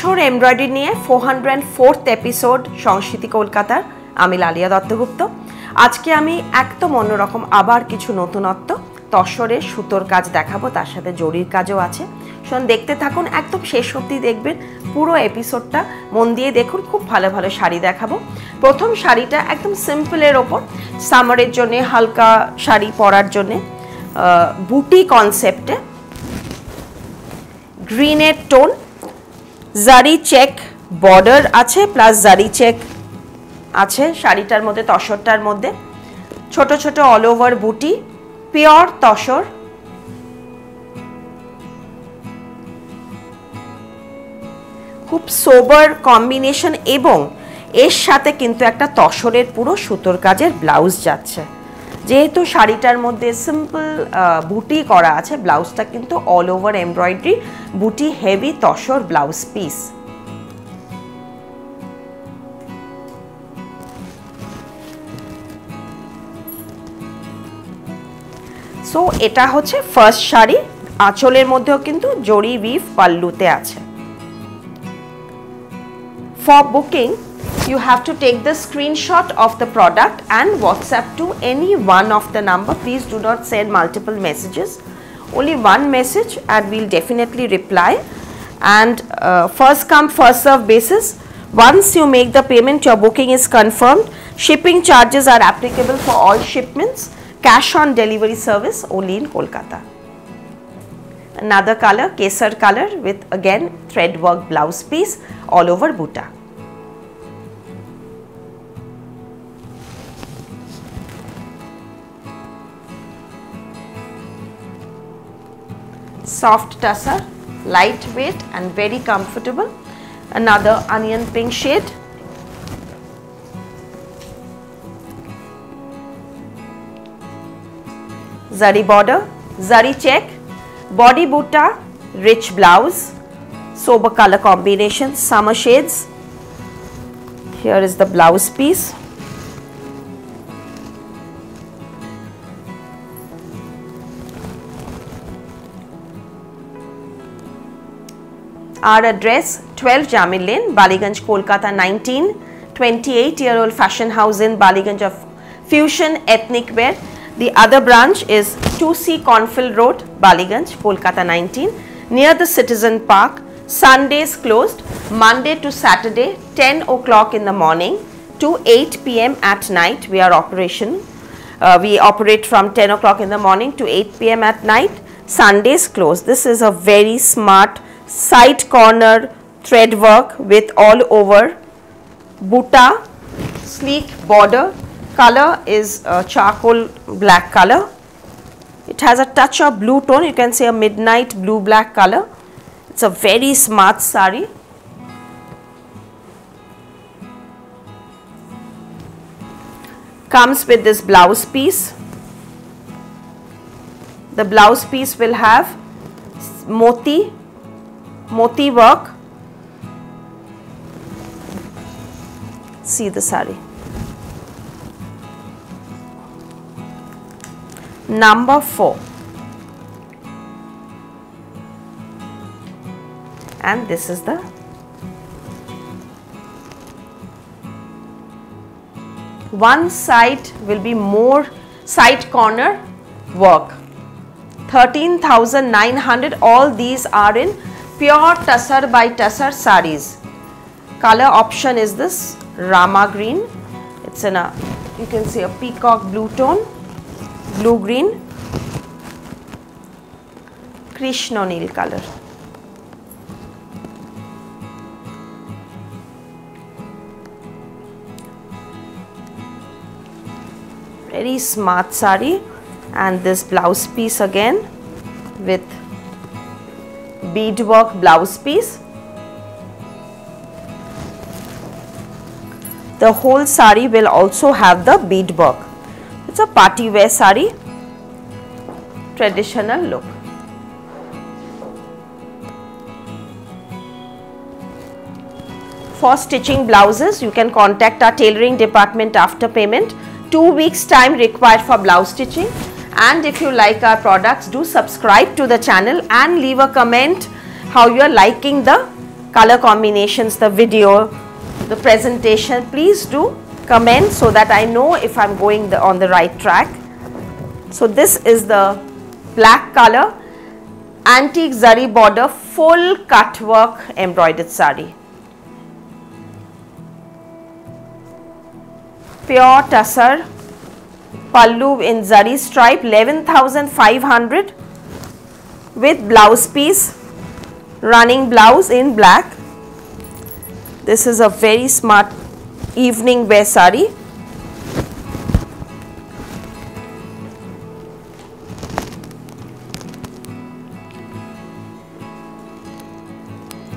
Tussar embroidery নিয়ে four hundred fourth episode Sanskriti কলকাতার আমি লালিয়া দত্তগুপ্ত। আজকে আমি একদম অন্যরকম, আবার কিছু নতুনত্ব। তসরের সুতোর কাজ দেখাবো, তার সাথে জরির কাজও আছে। শোন, দেখতে থাকুন, একদম শেষ অবধি দেখবেন পুরো এপিসোডটা। মন দিয়ে দেখুন, খুব ভালো ভালো শাড়ি দেখাবো। প্রথম শাড়িটা একদম সিম্পলের ওপর, সামারের জন্যে, হালকা শাড়ি পরার জন্যে বুটি কনসেপ্টে। গ্রিনের টোন জারি চেক বর্ডার আছে, প্লাস জারি চেক আছে শাড়িটার মধ্যে, তসরটার মধ্যে। ছোট ছোট all over buti pure tussar. খুব সোবার কম্বিনেশন এবং এর সাথে কিন্তু একটা তসরের পুরো সুতোর কাজের ব্লাউজ যাচ্ছে। যেহেতু শাড়িটার মধ্যে সিম্পল বুটি করা আছে, ব্লাউজটা কিন্তু all over embroidery buti heavy tussar blouse piece so এটা হচ্ছে ফার্স্ট শাড়ি, আঁচলের মধ্যেও কিন্তু জরি উইভ পাল্লুতে আছে। For booking you have to take the screenshot of the product and WhatsApp to any one of the number. Please do not send multiple messages. Only one message and we'll definitely reply. And uh, first come, first serve basis. Once you make the payment, your booking is confirmed. Shipping charges are applicable for all shipments. Cash on delivery service only in Kolkata. Another color, kesar color with again thread work blouse piece all over buta. Soft tussar lightweight and very comfortable. Another onion pink shade. Zari border zari check. Body butta rich blouse. Sober color combination summer shades. Here is the blouse piece Our address 12 Jamir Lane, Ballygunge, Kolkata 19. 28 year old fashion house in Ballygunge of Fusion Ethnic Wear. The other branch is 2C Cornfield Road, Ballygunge, Kolkata 19. Near the Citizen Park. Sundays closed, Monday to Saturday 10 o'clock in the morning to 8 pm at night. We are operation. Uh, we operate from 10 o'clock in the morning to 8 pm at night. Sundays closed. This is a very smart side corner thread work with all over. Buta sleek border. Color is uh, charcoal black color. It has a touch of blue tone. You can say a midnight blue black color. It's a very smart sari. Comes with this blouse piece. The blouse piece will have moti moti work. See the sari. Number 4 and this is the one side will be more side corner work. 13900 all these are in pure tussar by tussar saris color option is this rama green. It's in a you can see a peacock blue tone blue green krishna nil color. Very smart sari and this blouse piece again with beadwork blouse piece. The whole sari will also have the beadwork. It's a party wear sari, traditional look. For stitching blouses, you can contact our tailoring department after payment. Two weeks time required for blouse stitching and if you like our products do subscribe to the channel and leave a comment how you are liking the color combinations, the video, the presentation. Please do comment so that I know if I'm going the, on the right track. So this is the black color antique zari border full cut work embroidered sari. Pure tussar pallu in zari stripe 11500 with blouse piece running blouse in black. This is a very smart evening wear sari.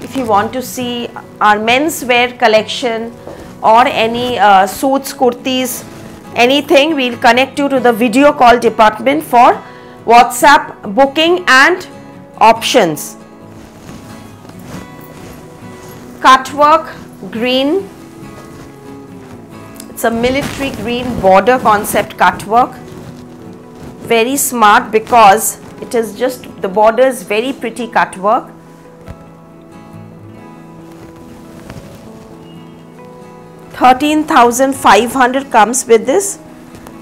If you want to see our men's wear collection or any uh, suits, kurtis, anything, we'll connect you to the video call department for WhatsApp booking and options. Cutwork green. It's a military green border concept cutwork. Very smart because it is just the border is very pretty cutwork. Thirteen thousand five hundred comes with this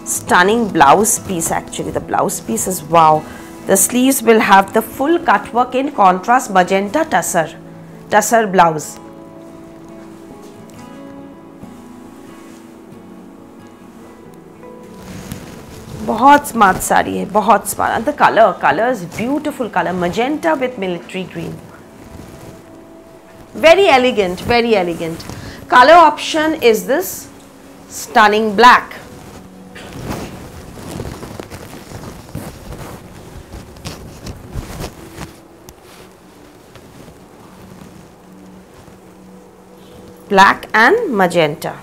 stunning blouse piece actually the blouse piece is wow the sleeves will have the full cut work in contrast magenta tussar tussar blouse बहुत smart sari है बहुत smart and the color color is beautiful color magenta with military green very elegant very elegant color option is this stunning black black and magenta.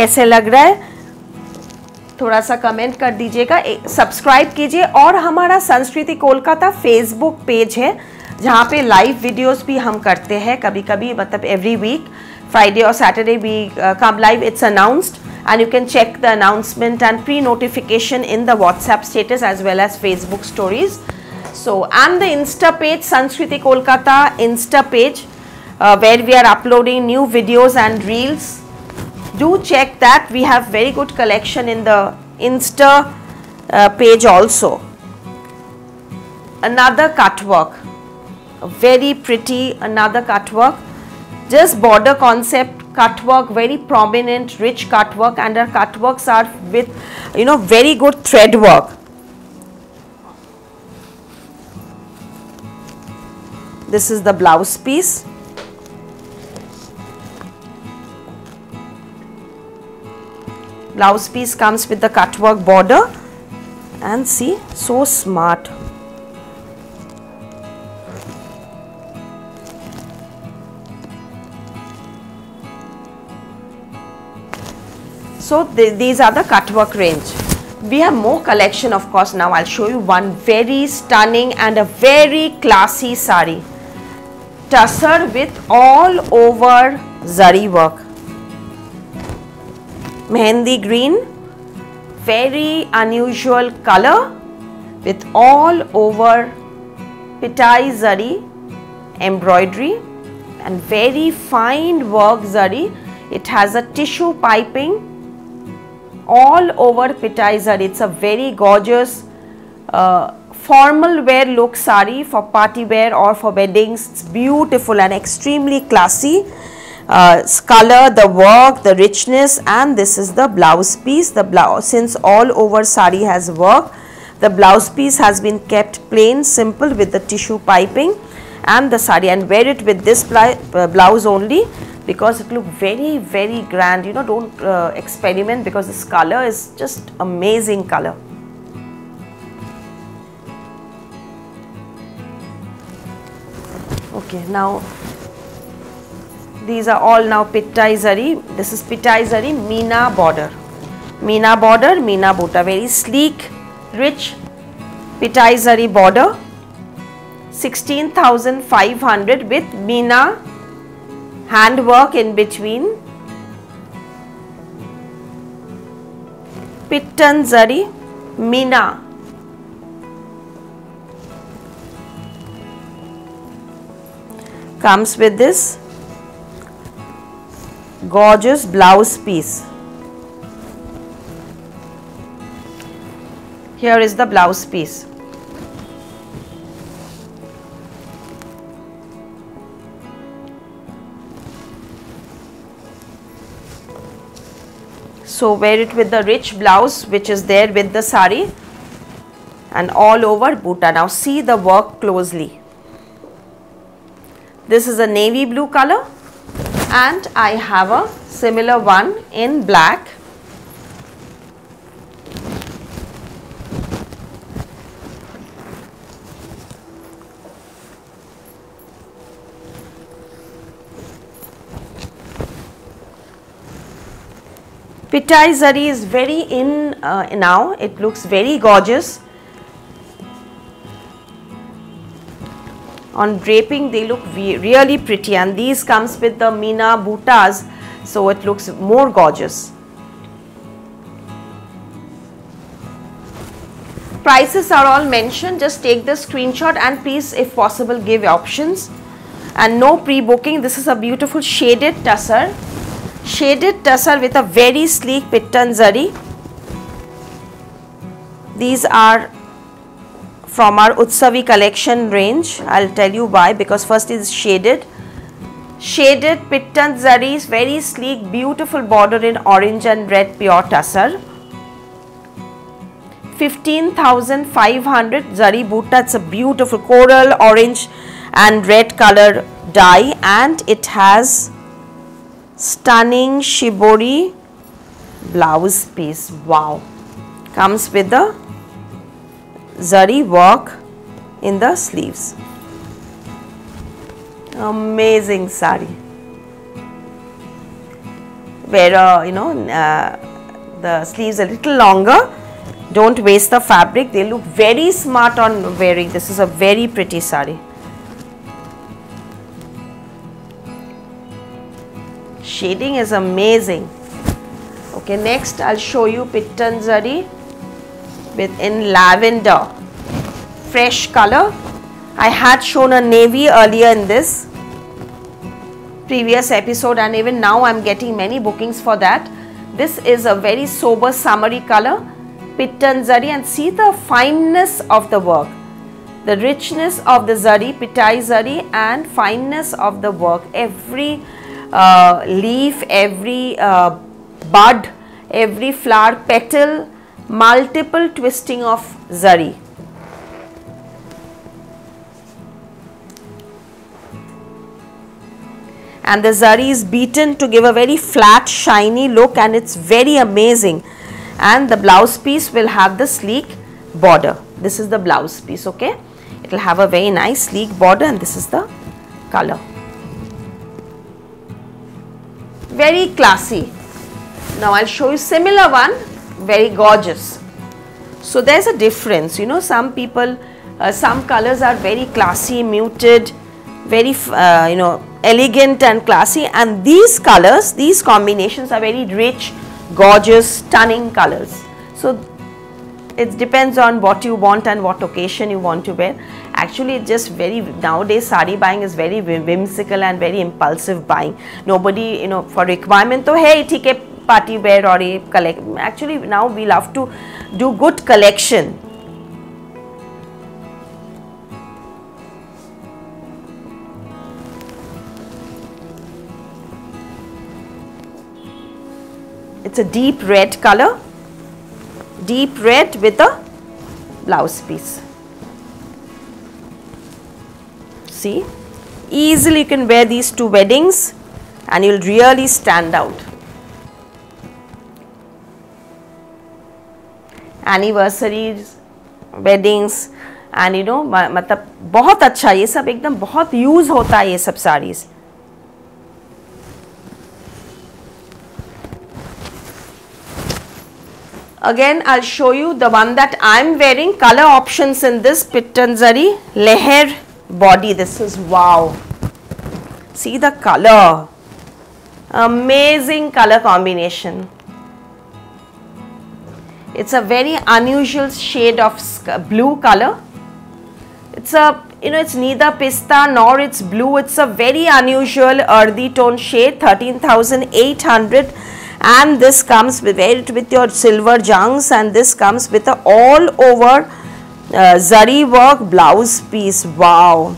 कैसे लग रहा है? थोड़ा सा comment कर दीजिएगा। सब्सक्राइब कीजिए। और हमारा संस्कृति कोलकाता फेसबुक पेज है, जहाँ पे लाइव वीडियोस भी हम करते हैं कभी कभी मतलब एवरी वीक फ्राइडे और सैटरडे भी come live it's announced and you can check the announcement and pre notification in the WhatsApp status as well as Facebook stories so um the Insta page Sanskriti Kolkata Insta page where we are uploading new videos and reels Do check that. We have very good collection in the Insta uh, page also. Another cut work, very pretty another cut work just border concept cut work very prominent rich cut work and our cut works are with you know very good thread work. This is the blouse piece blouse piece comes with the cut work border and see so smart So these are the cutwork range. We have more collection of course now I'll show you one very stunning and a very classy sari. Tussar with all over zari work. Mehendi green, very unusual color with all over pitai zari embroidery and very fine work zari. It has a tissue piping all over pitai zari. It's a very gorgeous uh, formal wear look sari for party wear or for weddings. It's beautiful and extremely classy. Uh, color, the work, the richness and this is the blouse piece. The blouse since all over sari has work. The blouse piece has been kept plain simple with the tissue piping and the sari and wear it with this uh, blouse only because it look very very grand you know don't uh, experiment because this color is just amazing color okay now these are all now pitai zari this is pitai zari meena border. Meena border meena buta very sleek rich pitai zari border 16500 with meena handwork in between. Pittan zari mina comes with this gorgeous blouse piece. Here is the blouse piece. So wear it with the rich blouse which is there with the sari and all over buta. Now see the work closely. This is a navy blue color and I have a similar one in black Pitai zari is very in uh, now, it looks very gorgeous. On draping they look really pretty. And these comes with the Mina butas so it looks more gorgeous. Prices are all mentioned. Just take the screenshot and please if possible give options. And no pre-booking. This is a beautiful shaded tussar. Shaded tussar with a very sleek pittan zari. These are from our Utsavi collection range. I'll tell you why because first is shaded. Shaded pittan zari is very sleek, beautiful border in orange and red pure tussar. 15,500 zari buta. It's a beautiful coral, orange and red color dye and it has stunning shibori blouse piece wow comes with the zari work in the sleeves. Amazing sari. Where uh, you know uh, the sleeves a little longer. Don't waste the fabric. They look very smart on wearing. This is a very pretty sari. Shading is amazing. Okay next I'll show you Pittanzari with in lavender. Fresh color. I had shown a navy earlier in this previous episode and even now I'm getting many bookings for that. This is a very sober summery color Pittanzari and see the fineness of the work. The richness of the zari, pitai zari and fineness of the work. Every uh, leaf, every uh, bud, every flower petal, multiple twisting of zari. And the zari is beaten to give a very flat shiny look and it's very amazing. And the blouse piece will have the sleek border. This is the blouse piece, okay? It will have a very nice sleek border and this is the color very classy. Now I'll show you similar one, very gorgeous. So there's a difference, you know, some people, uh, some colors are very classy, muted, very, uh, you know, elegant and classy and these colors, these combinations are very rich, gorgeous, stunning colors. So it depends on what you want and what occasion you want to wear actually it's just very nowadays sari buying is very whimsical and very impulsive buying nobody you know for requirement to hey theek hai party wear or a collect actually now we love to do good collection it's a deep red color deep red with a blouse piece. See, easily you can wear these two weddings and you'll really stand out. Anniversaries weddings and you know मतलब बहुत अच्छा ये सब एकदम बहुत use होता है ये सब saris. Again I show you the one that I am wearing colour option in this पिटनजरी Lehar body this is wow see the colour amazing colour combination It's a very unusual shade of blue color. It's a, you know, it's neither pista nor it's blue. It's a very unusual earthy tone shade, 13,800 and this comes with, with your silver jungs and this comes with a all over uh, zari work blouse piece. Wow.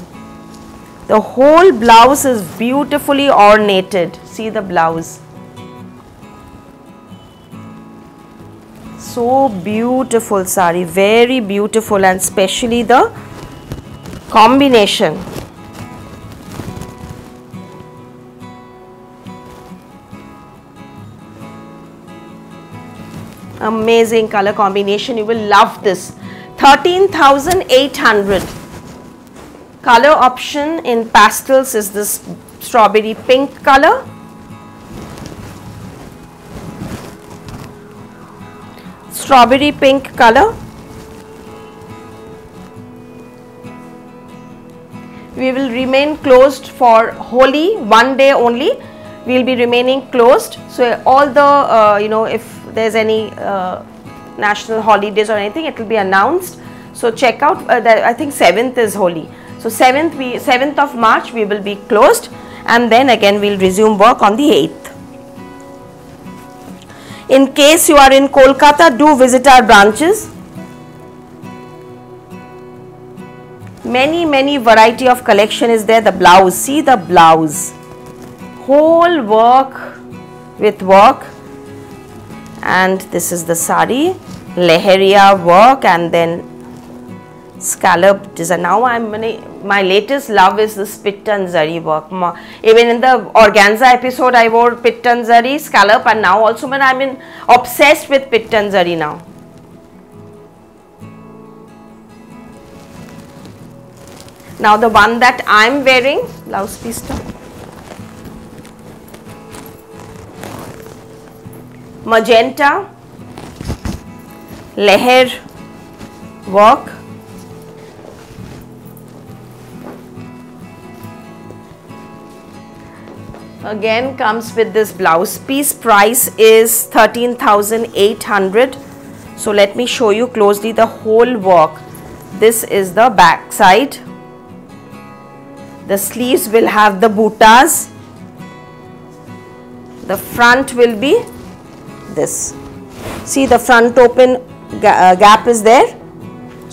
The whole blouse is beautifully ornated. See the blouse. So beautiful sari very beautiful and especially the combination. Amazing color combination. You will love this. 13800 color option in pastels is this strawberry pink color strawberry pink color. We will remain closed for Holi one day only. We will be remaining closed. So all the uh, you know if there's any uh, national holidays or anything it will be announced. So check out uh, the, I think 7th is Holi. So 7th we 7th of March we will be closed. And then again we'll resume work on the 8th in case you are in Kolkata, do visit our branches. Many, many variety of collection is there. The blouse, see the blouse. Whole work with work. And this is the sari. Leheria work and then scallop design. Now I'm my latest love is this Pittan Zari work. Even in the organza episode, I wore Pittan Zari scallop, and now also when I'm in obsessed with Pittan Zari now. Now the one that I'm wearing, blouse piece magenta, leher work again comes with this blouse. Piece price is 13800 so let me show you closely the whole work. This is the back side the sleeves will have the buttas the front will be this. See the front open uh, gap is there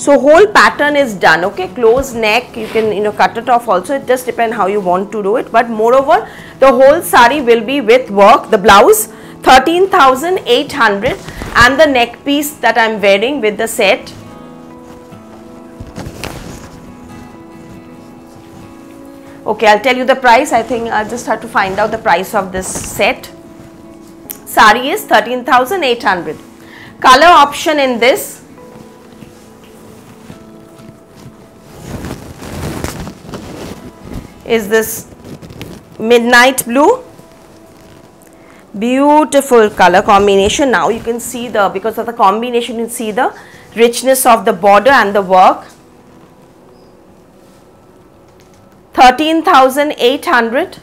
so whole pattern is done okay? Close neck you can you know cut it off also. It just depends how you want to do it. But moreover the whole sari will be with work. The blouse 13800 and the neck piece that I am wearing with the set. Okay I'll tell you the price. I think I'll just have to find out the price of this set. Sari is 13800 color option in this is this midnight blue. Beautiful color combination. Now you can see the because of the combination you see the richness of the border and the work. 13800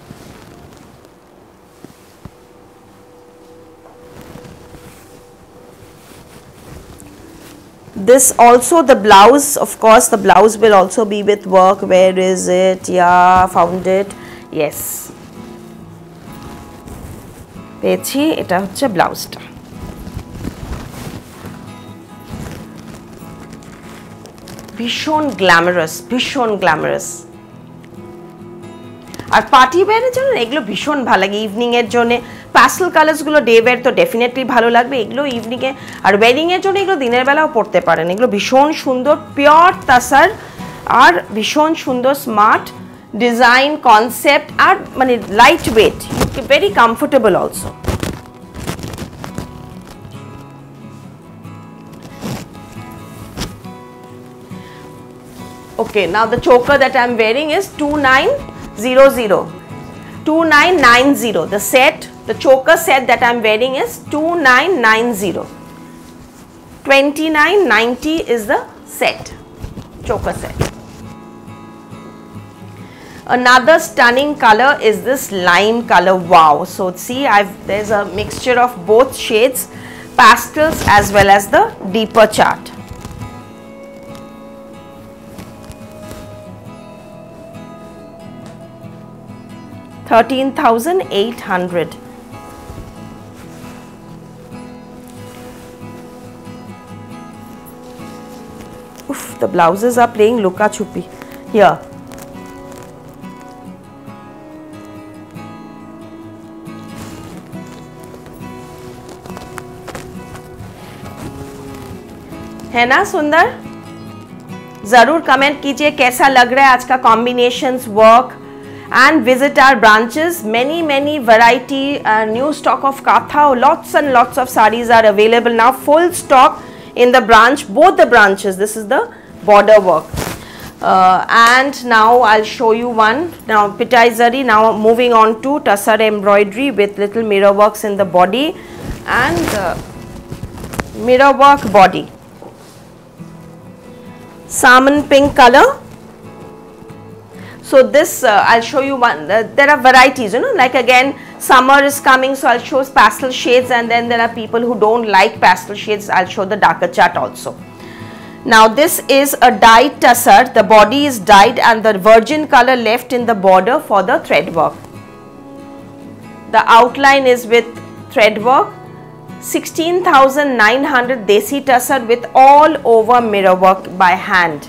this also the blouse of course the blouse will also be with work where is it yeah found it yes পেয়েছি এটা হচ্ছে ব্লাউজটা ভীষণ glamorous ভীষণ glamorous আর party ওয়্যারের জন্য এগুলো ভীষণ ভালো লাগে ইভিনিংয়ের জন্য প্যাস্টেল কালার্সগুলো ডে ওয়্যার তো ডেফিনেটলি ভালো লাগবে। এগুলো ইভিনিংয়ে আর ওয়েডিংয়ের জন্য এগুলো দিনের বেলাও পড়তে পারেন। এগুলো ভীষণ সুন্দর পিওর তাসার আর ভীষণ সুন্দর স্মার্ট ডিজাইন কনসেপ্ট আর মানে light weight very comfortable also okay, now the choker that i'm wearing is 2900 2990 the set the choker set that I am wearing is 2990. 2990 is the set, choker set. another stunning color is this lime color wow so see i've there's a mixture of both shades pastels as well as the deeper chart Thirteen thousand eight hundred. Oof, the blouses are playing luka chupi. Here. है ना सुंदर? ज़रूर comment कीजिए कैसा लग रहा है आज का combination work and visit our branches many many variety new stock of kantha lots and lots of saris are available now full stock in the branch, both the branches. This is the border work. Uh, and now I'll show you one. Now Pitai Zari. Now moving on to tussar embroidery with little mirror works in the body and uh, mirror work body. Salmon pink color so this uh, I'll show you one uh, there are varieties you know like again summer is coming so I'll show pastel shades and then there are people who don't like pastel shades I'll show the darker chart also. Now this is a dyed tussar the body is dyed and the virgin color left in the border for the thread work. The outline is with thread work 16,900 desi tussar with all over mirror work by hand.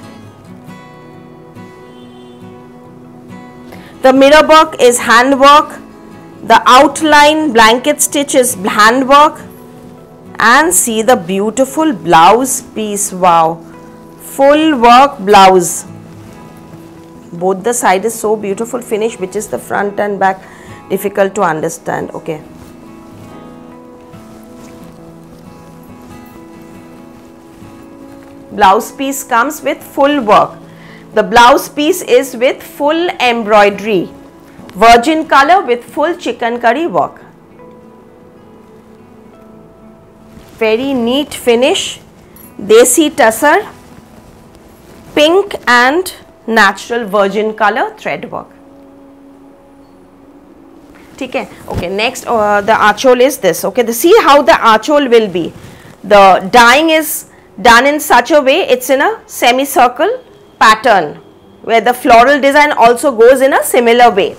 The mirror work is handwork. The outline blanket stitch is handwork. And see the beautiful blouse piece. Wow. Full work blouse. Both the side is so beautiful finish which is the front and back difficult to understand. Okay. Blouse piece comes with full work the blouse piece is with full embroidery, virgin color with full chikankari work. Very neat finish, desi tussar, pink and natural virgin color thread work. Okay, next uh, the archole is this okay the see how the archole will be the dyeing is done in such a way it's in a semicircle pattern where the floral design also goes in a similar way.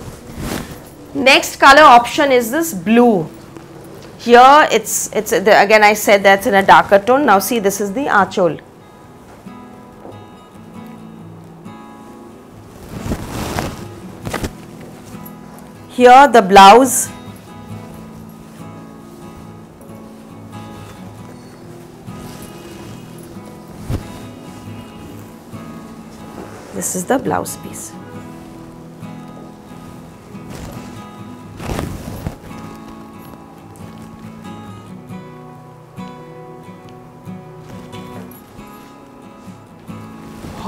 Next color option is this blue. Here it's it's again I said that's in a darker tone. Now see this is the archole. Here the blouse this is the blouse piece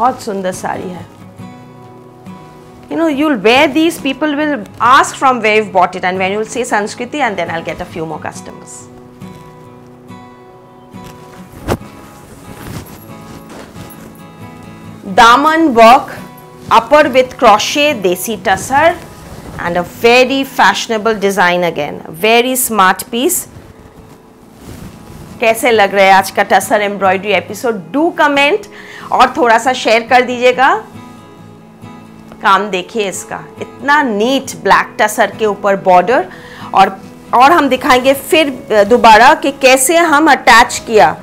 बहुत सुंदर साड़ी है। You know you'll wear these people will ask from where you bought it and when you'll see Sanskriti and then I get a few more customers दामन work upper with crochet desi tussar and a very fashionable design again very smart piece कैसे लग रहे है आज का tussar embroidery episode do comment और थोड़ा सा शेयर कर दीजिएगा। काम देखिए इसका। इतना नीट ब्लैक टसर के ऊपर बॉर्डर और और हम दिखाएँगे फिर दोबारा कि कैसे हम अटैच किया।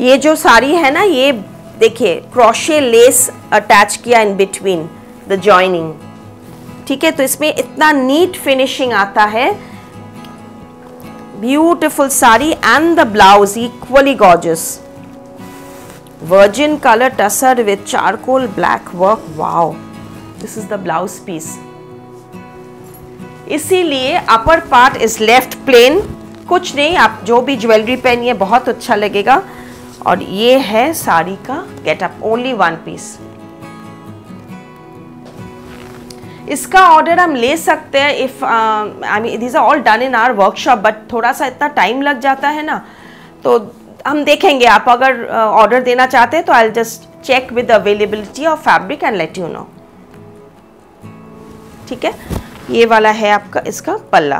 ये जो साड़ी है ना, ये देखिए क्रोशे लेस अटैच किया इन बिटवीन द जॉइनिंग ठीक है तो इसमें इतना नीट फिनिशिंग आता है। Beautiful sari and the blouse equally gorgeous virgin colour tussar with charcoal black work wow this is the blouse piece इसीलिए upper part is left plain कुछ नहीं, आप जो भी ज्वेलरी पहनिए, बहुत अच्छा लगेगा। और ये है साड़ी का गेटअप ओनली वन पीस इसका ऑर्डर हम ले सकते हैं if I mean these are all done in our workshop but थोड़ा सा इतना टाइम लग जाता है ना तो हम देखेंगे, आप अगर ऑर्डर देना चाहते हैं तो I just check with availability of fabric and let you know ठीक है? ये वाला है आपका, इसका पल्ला।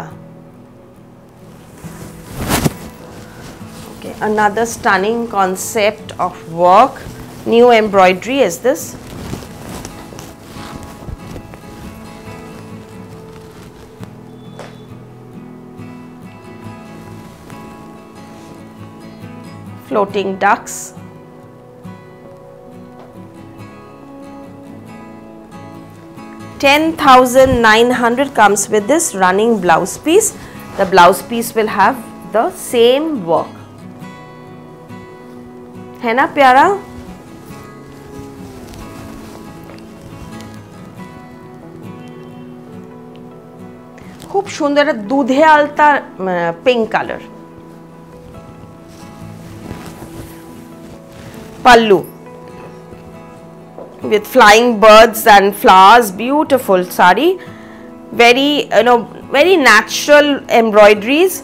Okay another stunning concept of work new embroidery is this. floating ducks Ten thousand nine hundred comes with this running blouse piece. The blouse piece will have the same work. है ना प्यारा খুব সুন্দর একটা দুধে আলতা pink colour pallu with flying birds and flowers beautiful sari. Very you know very natural embroideries.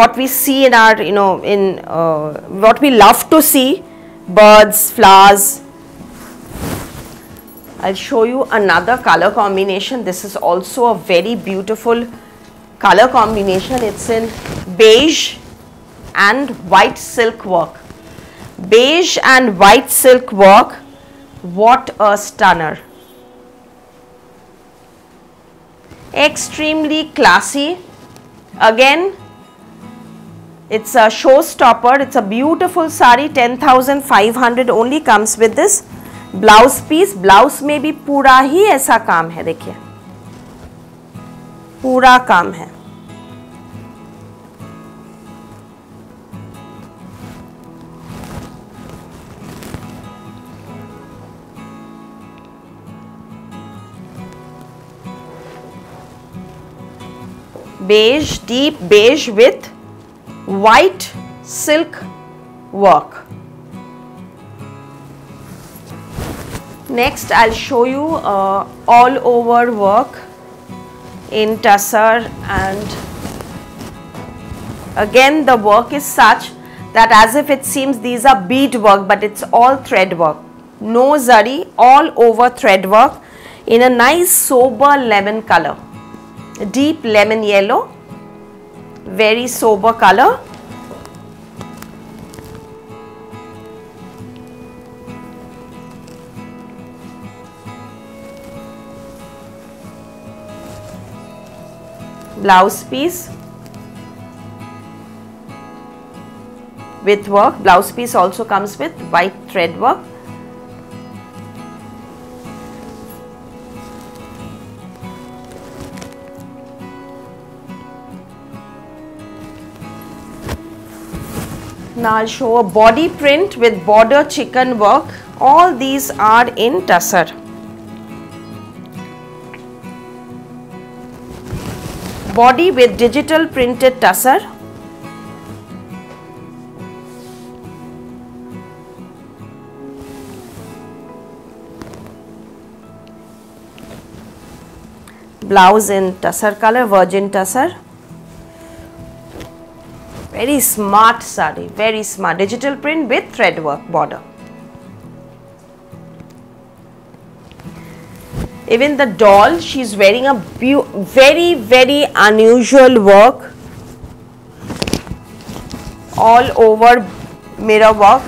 What we see in our you know in uh, what we love to see birds flowers. I'll show you another color combination. This is also a very beautiful color combination. It's in beige and white silk work beige and white silk work what a stunner extremely classy again it's a showstopper it's a beautiful sari 10500 only comes with this blouse piece blouse में भी पूरा ही ऐसा काम है देखिए पूरा काम है beige deep beige with white silk work. Next I'll show you uh, all over work in tussar and again the work is such that as if it seems these are bead work but it's all thread work. No zari all over thread work in a nice sober lemon color deep lemon yellow. Very sober color. Blouse piece. With work blouse piece also comes with white thread work Now I'll show a body print with border chicken work. All these are in tussar. Body with digital printed tussar. Blouse in tussar color, virgin tussar very smart sari very smart. Digital print with thread work border. Even the doll she's wearing a very very unusual work. All over mirror work.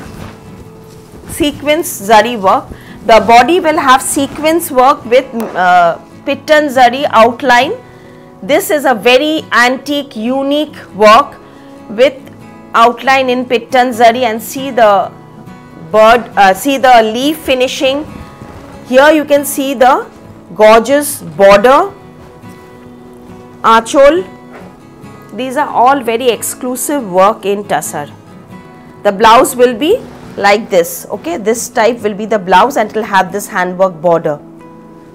Sequence zari work. The body will have sequence work with uh, pittan zari outline. This is a very antique unique work with outline in pittan zari and see the bird, uh, see the leaf finishing. Here you can see the gorgeous border, achol. These are all very exclusive work in tussar. The blouse will be like this, okay. This type will be the blouse and it will have this handwork border.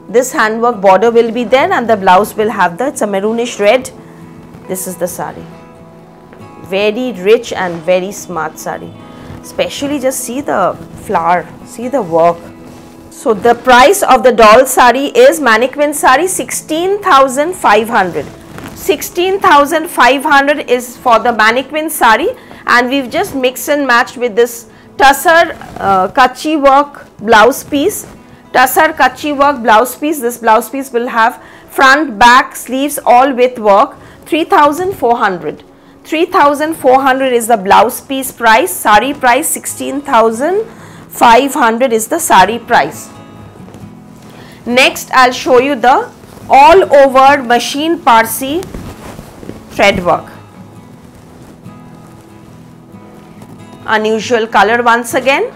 This handwork border will be there and the blouse will have the, it's a maroonish red. This is the sari very rich and very smart sari. Especially just see the flower see the work. So the price of the doll sari is mannequin sari 16500 16500 is for the mannequin sari and we've just mixed and matched with this tussar uh, kachi work blouse piece. Tussar kachi work blouse piece. This blouse piece will have front back sleeves all with work. 3400 3400 is the blouse piece price sari price 16500 is the sari price. Next i'll show you the all over machine parsi thread work. Unusual color once again.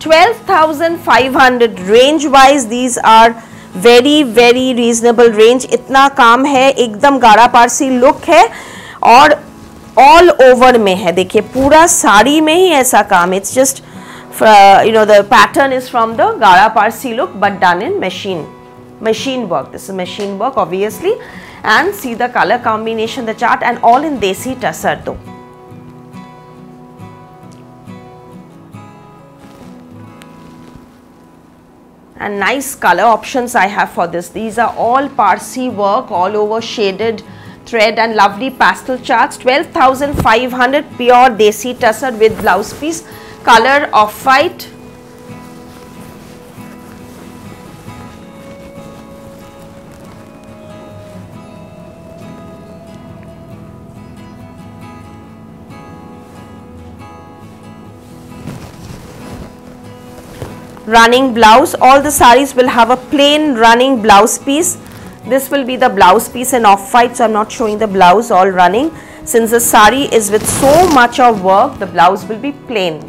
12500 range wise these are very very reasonable range इतना काम है, एकदम गाढ़ा Parsi look है और all over में है। देखिए, पूरा साड़ी में ही ऐसा काम it's just you know the pattern is from the गाढ़ा Parsi look but done in machine machine work this machine work obviously and see the colour combination the chart and all in desi tussar though and nice color options I have for this. These are all Parsi work all over shaded thread and lovely pastel charts. 12,500 pure desi tussar with blouse piece. Color of white running blouse. All the saris will have a plain running blouse piece. This will be the blouse piece in off white so i'm not showing the blouse all running. Since the sari is with so much of work the blouse will be plain.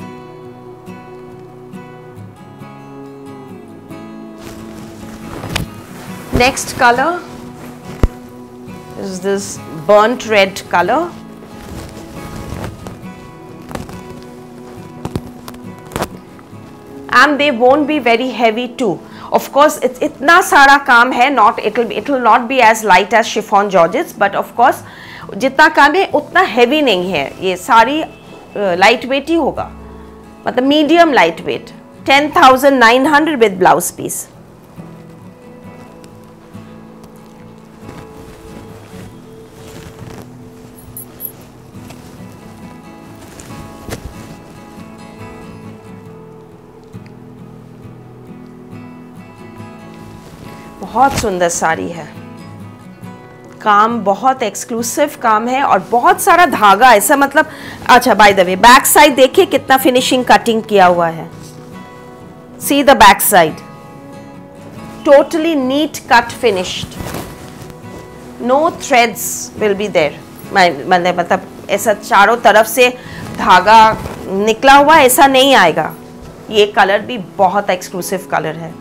Next color is this burnt red color and they won't be very heavy too of course it's इतना सारा काम है not it it will not be as light as chiffon georgettes but of course जितना काम है उतना heavy नहीं है ये सारी लाइट वेट ही होगा मतलब medium light weight ten thousand nine hundred with blouse piece बहुत सुंदर साड़ी है। काम बहुत एक्सक्लूसिव काम है और बहुत सारा धागा, ऐसा मतलब अच्छा by the way back side देखिए कितना फिनिशिंग कटिंग किया हुआ है। See the back side totally neat cut finished no threads will be there मतलब ऐसा चारों तरफ़ से धागा निकला हुआ, ऐसा नहीं आएगा। ये कलर भी बहुत एक्सक्लूसिव कलर है।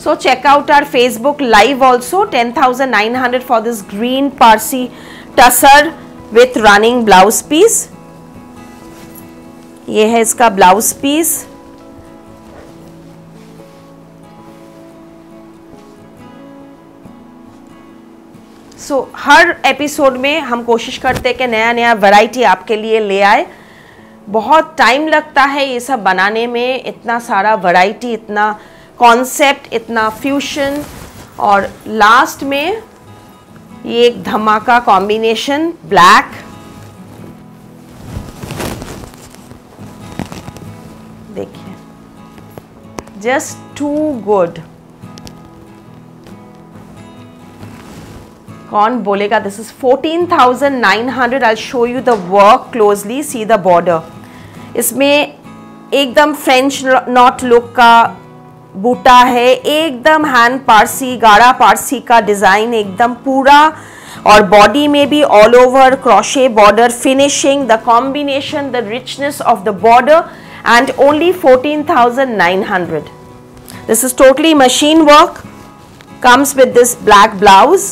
So check out our Facebook live also 10,900 for this green Parsi tussar with running blouse piece. ये है इसका ब्लाउज पीस सो so, हर एपिसोड में हम कोशिश करते हैं कि नया नया वैरायटी आपके लिए ले आए बहुत टाइम लगता है ये सब बनाने में इतना सारा वैरायटी इतना कॉन्सेप्ट इतना फ्यूशन और लास्ट में ये एक धमाका कॉम्बिनेशन ब्लैक देखिए जस्ट टू गुड कौन बोलेगा this is fourteen thousand nine hundred I show you the work closely see the border इसमें एकदम फ्रेंच नॉट लुक का बूटा है एकदम हैंड पारसी गाढ़ा पारसी का डिज़ाइन एकदम पूरा। और बॉडी में भी all over crochet border finishing the combination the richness of the border and only 14,900 this is totally machine work comes with this black blouse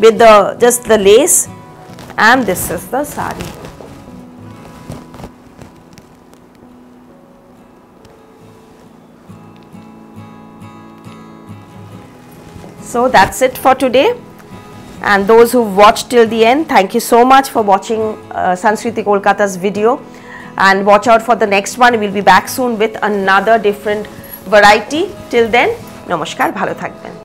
with the just the lace and this is the sari So that's it for today. And those who watched till the end, thank you so much for watching uh, Sanskriti Kolkata's video. And watch out for the next one. We'll be back soon with another different variety. Till then, namaskar, bhalo thakben.